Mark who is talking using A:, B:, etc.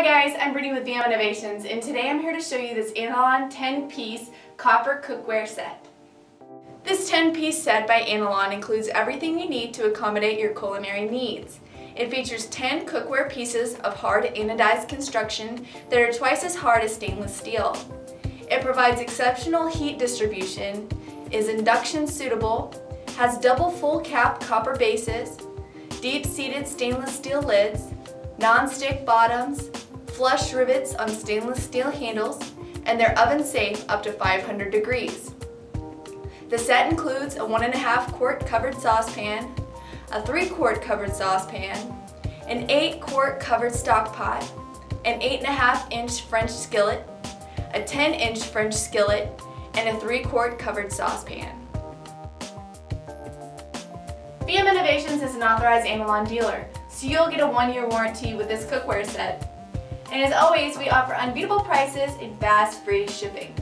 A: Hi guys, I'm Brittany with VM Innovations and today I'm here to show you this Anolon 10-piece copper cookware set. This 10-piece set by Anolon includes everything you need to accommodate your culinary needs. It features 10 cookware pieces of hard anodized construction that are twice as hard as stainless steel. It provides exceptional heat distribution, is induction suitable, has double full cap copper bases, deep-seated stainless steel lids, non-stick bottoms, flush rivets on stainless steel handles, and they're oven safe up to 500 degrees. The set includes a 1.5 quart covered saucepan, a 3 quart covered saucepan, an 8 quart covered stock pot, an 8.5 inch French skillet, a 10 inch French skillet, and a 3 quart covered saucepan. VM Innovations is an authorized Anolon dealer, so you'll get a one-year warranty with this cookware set. And as always, we offer unbeatable prices and fast, free shipping.